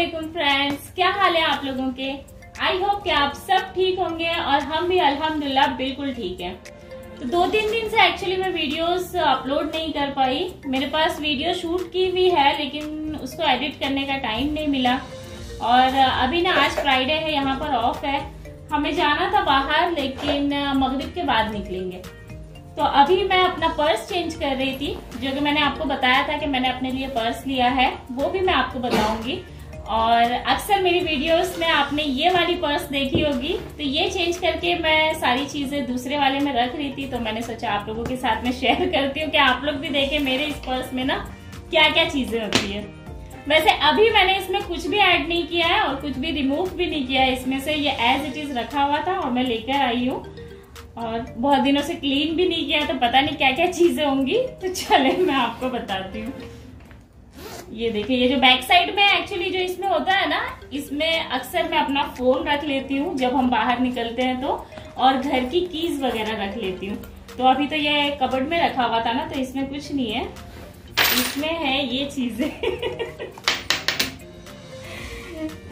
वालेकुम फ्रेंड्स क्या हाल है आप लोगों के? आई होप कि आप सब ठीक होंगे और हम भी अल्हम्दुलिल्लाह बिल्कुल ठीक है। तो दो तीन दिन से एक्चुअली मैं वीडियोस अपलोड नहीं कर पाई। मेरे पास वीडियो शूट की हुई है, लेकिन उसको एडिट करने का टाइम नहीं मिला। और अभी ना आज फ्राइडे है, यहाँ पर ऑफ़ है। हमें जाना था बाहर, लेकिन मगरिब के बाद निकलेंगे। तो अभी मैं अपना पर्स चेंज कर रही थी, जो कि मैंने आपको बताया था कि मैंने अपने लिए पर्स लिया है, वो भी मैं आपको बताऊँगी। और अक्सर मेरी वीडियोस में आपने ये वाली पर्स देखी होगी। तो ये चेंज करके मैं सारी चीज़ें दूसरे वाले में रख रही थी तो मैंने सोचा आप लोगों के साथ में शेयर करती हूँ कि आप लोग भी देखें मेरे इस पर्स में ना क्या क्या चीज़ें होती है। वैसे अभी मैंने इसमें कुछ भी ऐड नहीं किया है और कुछ भी रिमूव भी नहीं किया है। इसमें से ये एज इट इज़ रखा हुआ था और मैं लेकर आई हूँ। और बहुत दिनों से क्लीन भी नहीं किया तो पता नहीं क्या क्या चीज़ें होंगी। तो चले, मैं आपको बताती हूँ। ये देखिए, ये जो बैक साइड में एक्चुअली जो इसमें होता है ना, इसमें अक्सर मैं अपना फ़ोन रख लेती हूँ जब हम बाहर निकलते हैं तो और घर की कीज वगैरह रख लेती हूँ। तो अभी तो ये कबर्ड में रखा हुआ था ना तो इसमें कुछ नहीं है। इसमें है ये चीज़ें।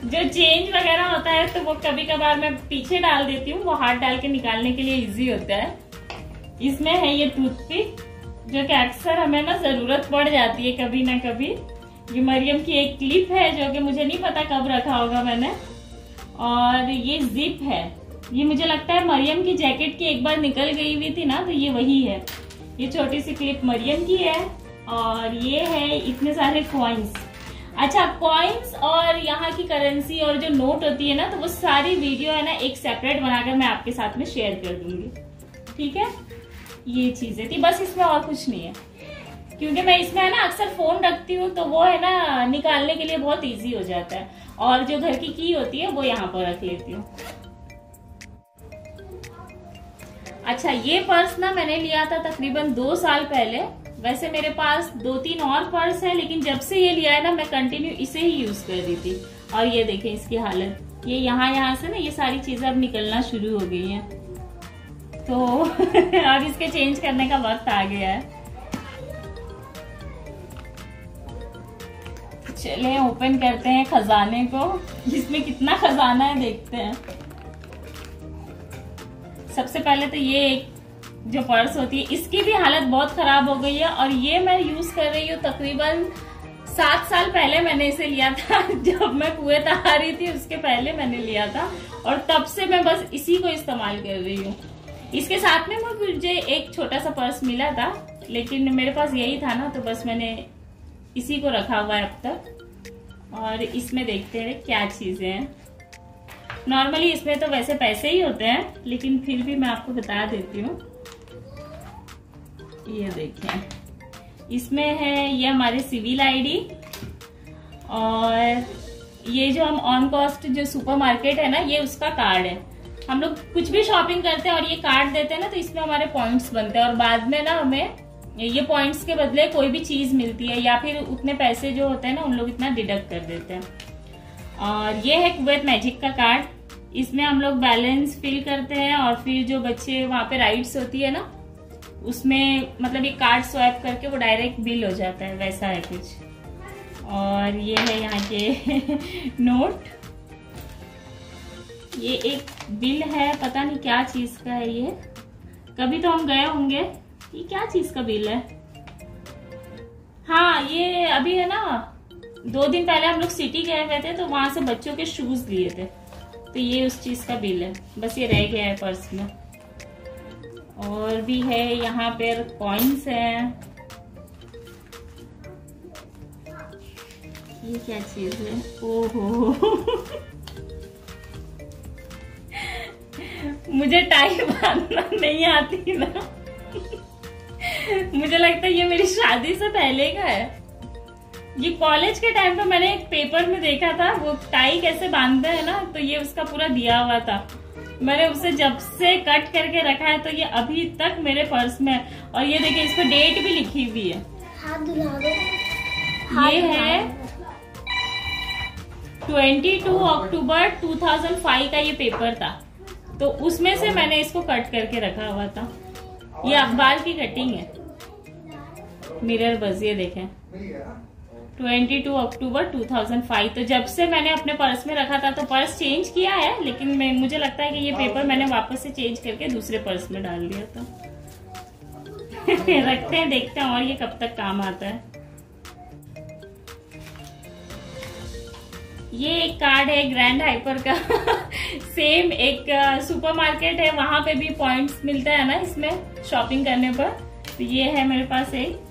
जो चेंज वगैरह होता है तो वो कभी कभार मैं पीछे डाल देती हूँ, वो हाथ डाल के निकालने के लिए इजी होता है। इसमें है ये टूथपिक जो कि अक्सर हमें ना ज़रूरत पड़ जाती है कभी ना कभी। ये मरियम की एक क्लिप है जो कि मुझे नहीं पता कब रखा होगा मैंने। और ये जिप है। ये मुझे लगता है मरियम की जैकेट की एक बार निकल गई हुई थी ना तो ये वही है। ये छोटी सी क्लिप मरियम की है और ये है इतने सारे कॉइन्स अच्छा कॉइन्स और यहाँ की करेंसी और जो नोट होती है ना तो वो सारी वीडियो है ना, एक सेपरेट बनाकर मैं आपके साथ में शेयर कर दूँगी। ठीक है? ये चीज़ें थी। बस इसमें और कुछ नहीं है। क्योंकि मैं इसमें है ना अक्सर फ़ोन रखती हूँ तो वो है ना निकालने के लिए बहुत इजी हो जाता है। और जो घर की की होती है, वो यहाँ पर रख लेती हूँ। अच्छा ये पर्स ना मैंने लिया था तकरीबन दो साल पहले। वैसे मेरे पास दो तीन और पर्स है, लेकिन जब से ये लिया है ना, मैं कंटिन्यू इसे ही यूज़ कर रही थी। और ये देखें इसकी हालत। ये यहाँ यहाँ से ना ये सारी चीज़ें अब निकलना शुरू हो गई हैं। तो अब इसके चेंज करने का वक्त आ गया है। चले ओपन करते हैं खजाने को। इसमें कितना खजाना है, देखते हैं। सबसे पहले तो ये एक जो पर्स होती है, इसकी भी हालत बहुत खराब हो गई है और ये मैं यूज़ कर रही हूँ तकरीबन सात साल पहले मैंने इसे लिया था। जब मैं कुएत आ रही थी, उसके पहले मैंने लिया था और तब से मैं बस इसी को इस्तेमाल कर रही हूँ। इसके साथ में मुझे एक छोटा सा पर्स मिला था, लेकिन मेरे पास यही था ना तो बस मैंने इसी को रखा हुआ है अब तक। और इसमें देखते हैं क्या चीज़ें हैं। नॉर्मली इसमें तो वैसे पैसे ही होते हैं, लेकिन फिर भी मैं आपको बता देती हूँ। ये देखें। इसमें है, ये हमारे सिविल आईडी और ये जो हम ऑन कॉस्ट जो सुपर मार्केट है ना, ये उसका कार्ड है। हम लोग कुछ भी शॉपिंग करते हैं और ये कार्ड देते हैं ना तो इसमें हमारे पॉइंट्स बनते हैं। और बाद में ना हमें ये पॉइंट्स के बदले कोई भी चीज़ मिलती है, या फिर उतने पैसे जो होते हैं ना, उन लोग इतना डिडक्ट कर देते हैं। और ये है कुवैत मैजिक का कार्ड इसमें हम लोग बैलेंस फिल करते हैं, और फिर जो बच्चे वहाँ पे राइड्स होती है ना, उसमें मतलब ये कार्ड स्वाइप करके वो डायरेक्ट बिल हो जाता है, वैसा है कुछ। और ये है यहाँ के नोट ये एक बिल है, पता नहीं क्या चीज़ का है ये। कभी तो हम गए होंगे। ये क्या चीज़ का बिल है? हाँ ये अभी है ना, दो दिन पहले हम लोग सिटी गए हुए थे तो वहाँ से बच्चों के शूज़ लिए थे। तो ये उस चीज़ का बिल है। बस ये रह गया है पर्स में। और भी है, यहाँ पर कॉइन्स है। ये क्या चीज़ है? ओहो। मुझे टाई बांधना नहीं आती ना। मुझे लगता है ये मेरी शादी से पहले का है। ये कॉलेज के टाइम पे मैंने एक पेपर में देखा था वो टाई कैसे बांधते हैं ना तो ये उसका पूरा दिया हुआ था। मैंने उसे जब से कट करके रखा है तो ये अभी तक मेरे पर्स में है। और ये देखिए इस पर डेट भी लिखी हुई है। ये है 22 अक्टूबर 2005 का ये पेपर था। तो उसमें से मैंने इसको कट करके रखा हुआ था। ये अखबार की कटिंग है। मिरर बस ये देखें 22 अक्टूबर 2005 तो जब से मैंने अपने पर्स में रखा था तो पर्स चेंज किया है, लेकिन मैं, मुझे लगता है कि ये पेपर मैंने वापस से चेंज करके दूसरे पर्स में डाल दिया था। रखते हैं, देखते हैं और ये कब तक काम आता है। ये एक कार्ड है ग्रैंड हाइपर का। सेम एक सुपरमार्केट है, वहाँ पे भी पॉइंट्स मिलता है ना इसमें शॉपिंग करने पर। तो ये है मेरे पास एक।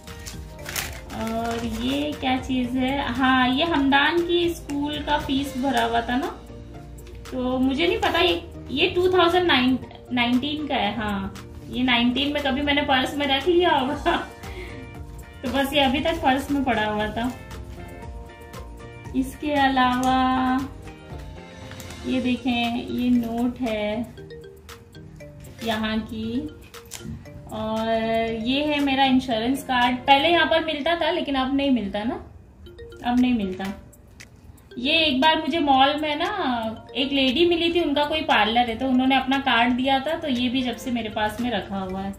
और ये क्या चीज़ है? हाँ ये हमदान की स्कूल का फ़ीस भरा हुआ था ना? तो मुझे नहीं पता, ये ये 2019 का है हाँ। ये 19 में कभी मैंने पर्स में रख लिया होगा। तो बस ये अभी तक पर्स में पड़ा हुआ था। इसके अलावा, ये देखें, ये नोट है, यहाँ की। और ये है मेरा इंश्योरेंस कार्ड पहले यहाँ पर मिलता था, लेकिन अब नहीं मिलता ना। अब नहीं मिलता। ये एक बार मुझे मॉल में ना एक लेडी मिली थी, उनका कोई पार्लर है तो उन्होंने अपना कार्ड दिया था तो ये भी जब से मेरे पास में रखा हुआ है।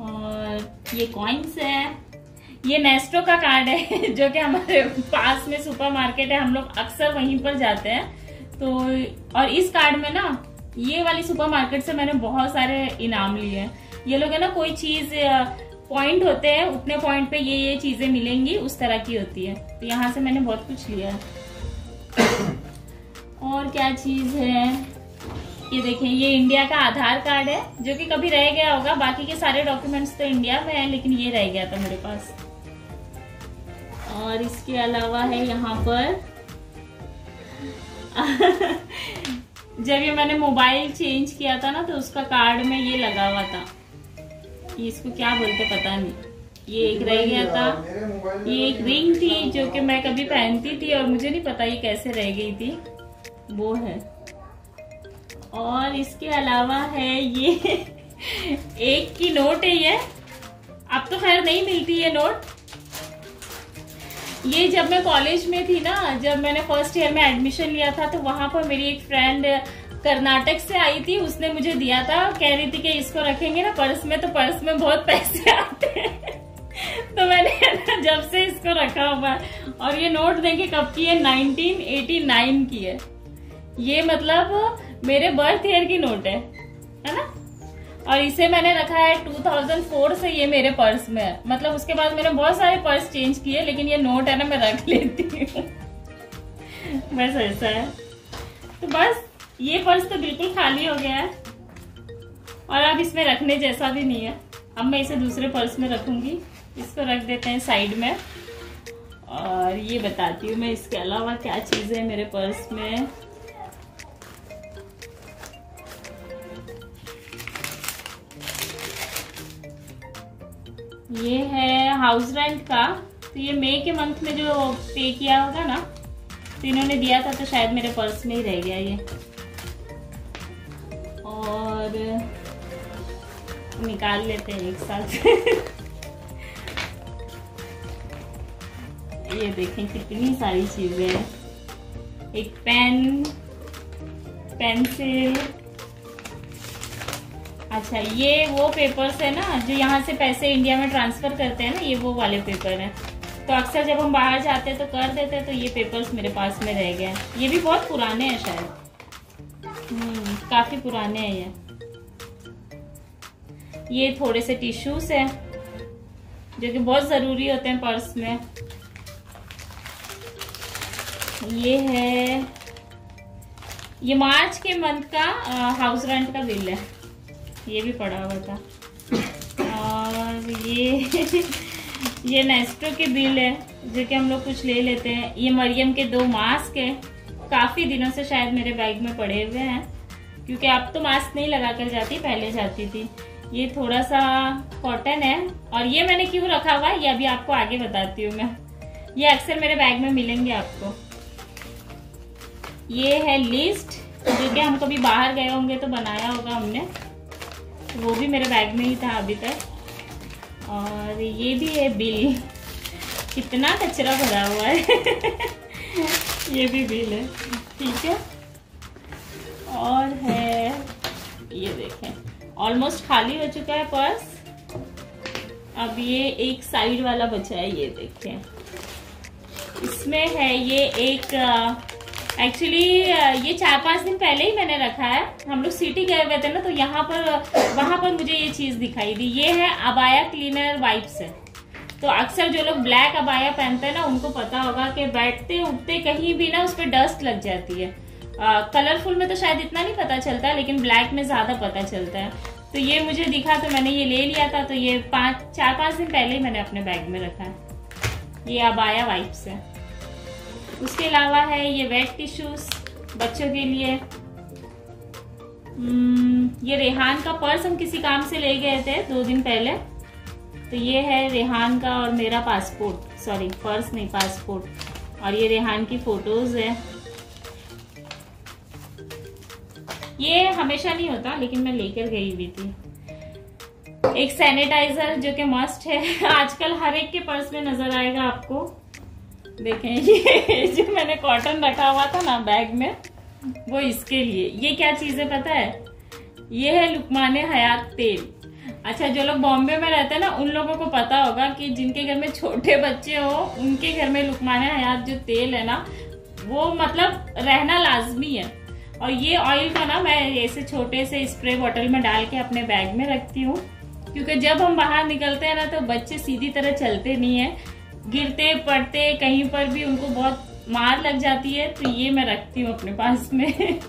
और ये कॉइन्स है। ये नेस्टो का कार्ड है, जो कि हमारे पास में सुपरमार्केट है। हम लोग अक्सर वहीं पर जाते हैं। तो और इस कार्ड में ना ये वाली सुपरमार्केट से मैंने बहुत सारे इनाम लिए हैं। ये लोग है ना, कोई चीज़ पॉइंट होते हैं, उतने पॉइंट पे ये ये चीज़ें मिलेंगी, उस तरह की होती है। तो यहाँ से मैंने बहुत कुछ लिया है। और क्या चीज़ है? ये देखें, ये इंडिया का आधार कार्ड है, जो कि कभी रह गया होगा। बाकी के सारे डॉक्यूमेंट्स तो इंडिया में है, लेकिन ये रह गया था मेरे पास। और इसके अलावा है यहाँ पर। जब ये मैंने मोबाइल चेंज किया था ना तो उसका कार्ड में ये लगा हुआ था। ये इसको क्या बोलते पता नहीं। ये एक रह गया था। ये एक रिंग थी। जो कि मैं कभी पहनती थी और मुझे नहीं पता ये कैसे रह गई थी। वो है। और इसके अलावा है ये एक की नोट है ये। अब तो खैर नहीं मिलती ये नोट। ये जब मैं कॉलेज में थी ना, जब मैंने फ़र्स्ट ईयर में एडमिशन लिया था तो वहाँ पर मेरी एक फ्रेंड कर्नाटक से आई थी। उसने मुझे दिया था, कह रही थी कि इसको रखेंगे ना पर्स में तो पर्स में बहुत पैसे आते हैं। तो मैंने जब से इसको रखा हुआ और ये नोट देंगे कब की है? 1989 की है। ये मतलब मेरे बर्थ ईयर की नोट है है ना? और इसे मैंने रखा है 2004 से ये मेरे पर्स में। है मतलब उसके बाद मैंने बहुत सारे पर्स चेंज किए, लेकिन ये नोट है ना, मैं रख लेती हूँ। बस ऐसा है। तो बस, ये पर्स तो बिल्कुल खाली हो गया है। और अब इसमें रखने जैसा भी नहीं है। अब मैं इसे दूसरे पर्स में रखूँगी। इसको रख देते हैं साइड में। और ये बताती हूँ मैं इसके अलावा क्या चीज़ मेरे पर्स में। ये है हाउस रेंट का। तो ये मई के मंथ में जो पे किया होगा ना तो इन्होंने दिया था तो शायद मेरे पर्स में ही रह गया ये। और निकाल लेते हैं एक साथ ये देखें कितनी सारी चीज़ें एक पेन पेंसिल अच्छा ये वो पेपर्स है ना, जो यहाँ से पैसे इंडिया में ट्रांसफ़र करते हैं ना, ये वो वाले पेपर हैं। तो अक्सर जब हम बाहर जाते हैं तो कर देते हैं तो ये पेपर्स मेरे पास में रह गए ये भी बहुत पुराने हैं शायद। हम्म काफ़ी पुराने हैं ये। ये थोड़े से टिश्यूज हैं, जो कि बहुत ज़रूरी होते हैं पर्स में। ये है, ये मार्च के मंथ का हाउस रेंट का बिल है। ये भी पड़ा हुआ था। और ये ये नेस्टो के बिल है, जो कि हम लोग कुछ ले लेते हैं। ये मरियम के दो मास्क है। काफ़ी दिनों से शायद मेरे बैग में पड़े हुए हैं, क्योंकि अब तो मास्क नहीं लगा कर जाती, पहले जाती थी। ये थोड़ा सा कॉटन है, और ये मैंने क्यों रखा हुआ है, ये अभी आपको आगे बताती हूँ मैं। ये अक्सर मेरे बैग में मिलेंगे आपको। ये है लिस्ट जो कि हम कभी बाहर गए होंगे तो बनाया होगा हमने। वो भी मेरे बैग में ही था अभी तक। और ये भी है बिल। कितना कचरा भरा हुआ है। ये भी बिल है। ठीक है। और है, ये देखें। ऑलमोस्ट खाली हो चुका है पर्स। अब ये एक साइड वाला बचा है, ये देखें। इसमें है ये एक एक्चुअली ये चार पाँच दिन पहले ही मैंने रखा है। हम लोग सिटी गए हुए थे ना तो यहाँ पर, वहाँ पर मुझे ये चीज़ दिखाई दी। ये है अबाया क्लीनर वाइप्स है तो अक्सर जो लोग ब्लैक अबाया पहनते हैं ना, उनको पता होगा कि बैठते, उठते कहीं भी ना, उस पर डस्ट लग जाती है। कलरफुल में तो शायद इतना नहीं पता चलता लेकिन ब्लैक में ज़्यादा पता चलता है। तो ये मुझे दिखा तो मैंने ये ले लिया था तो ये पाँच, चार पाँच दिन पहले ही मैंने अपने बैग में रखा है। ये अबाया वाइप्स है। उसके अलावा है ये वेट टिश्यूज बच्चों के लिए। हम्म, ये रेहान का पर्स हम किसी काम से ले गए थे दो दिन पहले। तो ये है रेहान का और मेरा पासपोर्ट सॉरी पर्स नहीं पासपोर्ट और ये रेहान की फ़ोटोज़ है। ये हमेशा नहीं होता लेकिन मैं लेकर गई हुई थी। एक सैनिटाइजर जो कि मस्ट है। आजकल हर एक के पर्स में नज़र आएगा आपको। देखें, ये जो मैंने कॉटन रखा हुआ था ना बैग में, वो इसके लिए। ये क्या चीज़ है पता है? ये है लुकमान हयात तेल। अच्छा जो लोग बॉम्बे में रहते हैं ना, उन लोगों को पता होगा कि जिनके घर में छोटे बच्चे हो, उनके घर में लुकमान हयात जो तेल है ना, वो मतलब रहना लाजमी है। और ये ऑयल का ना मैं ऐसे छोटे से स्प्रे बॉटल में डाल के अपने बैग में रखती हूँ, क्योंकि जब हम बाहर निकलते हैं ना तो बच्चे सीधी तरह चलते नहीं है। गिरते, पड़ते, कहीं पर भी उनको बहुत मार लग जाती है तो ये मैं रखती हूँ अपने पास में।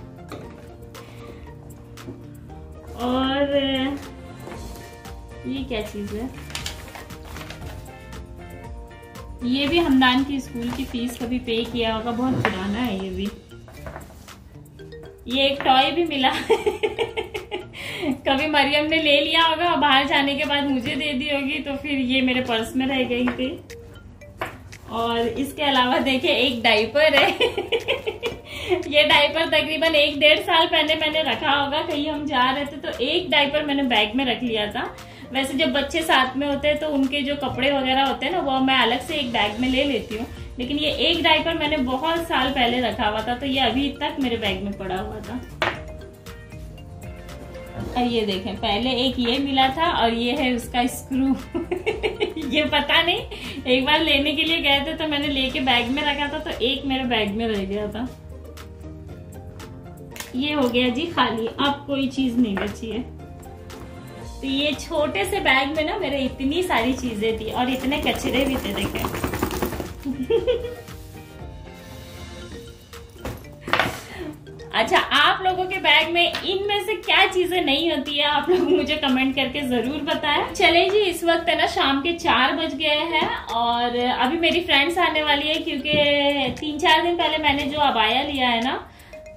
और, ये क्या चीज़ है? ये भी हमदान की स्कूल की फ़ीस कभी पे किया होगा, बहुत पुराना है ये भी। ये एक टॉय भी मिला। कभी मरियम ने ले लिया होगा बाहर जाने के बाद मुझे दे दी होगी तो फिर ये मेरे पर्स में रह गई थी। और इसके अलावा देखिए, एक डाइपर है। ये डाइपर तकरीबन एक डेढ़ साल पहले मैंने रखा होगा, कहीं हम जा रहे थे तो एक डाइपर मैंने बैग में रख लिया था। वैसे जब बच्चे साथ में होते हैं तो उनके जो कपड़े वगैरह होते हैं ना, वो मैं अलग से एक बैग में ले लेती हूँ। लेकिन ये एक डाइपर मैंने बहुत साल पहले रखा हुआ था तो ये अभी तक मेरे बैग में पड़ा हुआ था। और ये देखें, पहले एक ये मिला था और ये है उसका स्क्रू ये पता नहीं, एक बार लेने के लिए गए थे तो मैंने लेके बैग में रखा था तो एक मेरे बैग में रह गया था। ये हो गया जी खाली, अब कोई चीज़ नहीं बची है। तो ये छोटे से बैग में ना मेरे इतनी सारी चीज़ें थी और इतने कचरे भी थे, देखे। बैग में इनमें से क्या चीज़ें नहीं होती है, आप लोग मुझे कमेंट करके ज़रूर बताएँ। चले जी, इस वक्त है ना शाम के चार बज गए हैं और अभी मेरी फ्रेंड्स आने वाली है क्योंकि तीन चार दिन पहले मैंने जो अबाया लिया है ना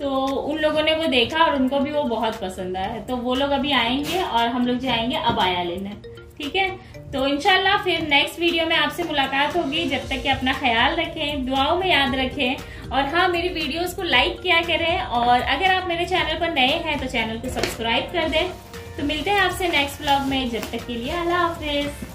तो उन लोगों ने वो देखा और उनको भी वो बहुत पसंद आया। तो वो लोग अभी आएँगे और हम लोग जाएँगे अबाया लेने। ठीक है? तो इनशाला फिर नेक्स्ट वीडियो में आपसे मुलाकात होगी। जब तक कि अपना ख्याल रखें, दुआओं में याद रखें और हाँ मेरी वीडियोस को लाइक किया करें और अगर आप मेरे चैनल पर नए हैं तो चैनल को सब्सक्राइब कर दें। तो मिलते हैं आपसे नेक्स्ट ब्लॉग में। जब तक के लिए अल्लाह हाफिज।